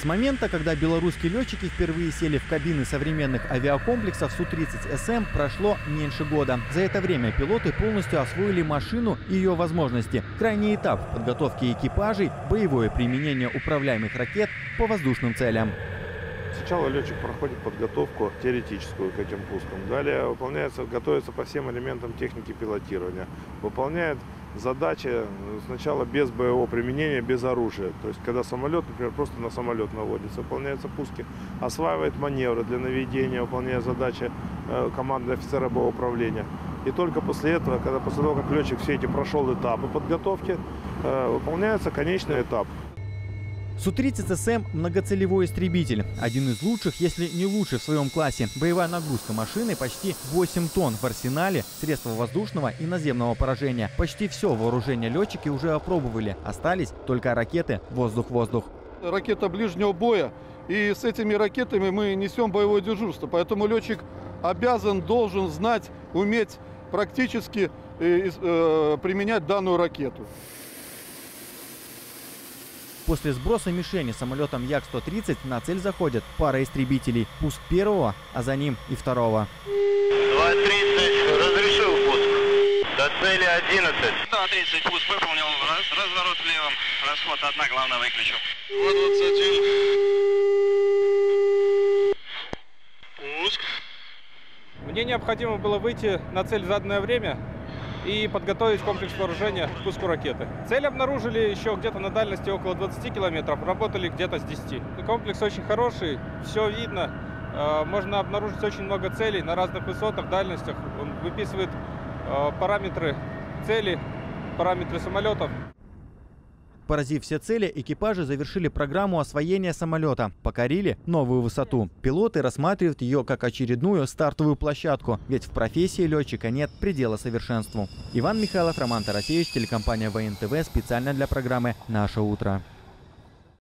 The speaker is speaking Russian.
С момента, когда белорусские летчики впервые сели в кабины современных авиакомплексов Су-30СМ, прошло меньше года. За это время пилоты полностью освоили машину и ее возможности. Крайний этап в подготовке экипажей – боевое применение управляемых ракет по воздушным целям. Сначала летчик проходит подготовку теоретическую к этим пускам. Далее выполняется, готовится по всем элементам техники пилотирования. Выполняет задачи э, сначала без боевого применения, без оружия. То есть, когда самолет, например, просто на самолет наводится, выполняются пуски, осваивает маневры для наведения, выполняя задачи э, команды офицера боевого управления. И только после этого, когда после того, как летчик все эти прошел этапы подготовки, э, выполняется конечный этап. Су-30СМ – многоцелевой истребитель. Один из лучших, если не лучший в своем классе. Боевая нагрузка машины почти 8 тонн в арсенале, средства воздушного и наземного поражения. Почти все вооружение летчики уже опробовали. Остались только ракеты «Воздух-воздух». Ракета ближнего боя. И с этими ракетами мы несем боевое дежурство. Поэтому летчик обязан, должен знать, уметь практически э, э, применять данную ракету. После сброса мишени самолетом Як-130 на цель заходят пара истребителей. Пуск первого, а за ним и второго. 2.30, разрешил пуск. До цели 11. Да, 30 пуск выполнил. Раз, разворот левым. Расход одна, главное выключил. 21. Пуск. Мне необходимо было выйти на цель в заданное время и подготовить комплекс вооружения к пуску ракеты. Цель обнаружили еще где-то на дальности около 20 километров, работали где-то с 10. Комплекс очень хороший, все видно, э, можно обнаружить очень много целей на разных высотах, дальностях. Он выписывает э, параметры целей, параметры самолетов. Поразив все цели, экипажи завершили программу освоения самолета, покорили новую высоту. Пилоты рассматривают ее как очередную стартовую площадку, ведь в профессии летчика нет предела совершенству. Иван Михайлов, Роман Тарасевич, телекомпания ВНТВ специально для программы «Наше утро».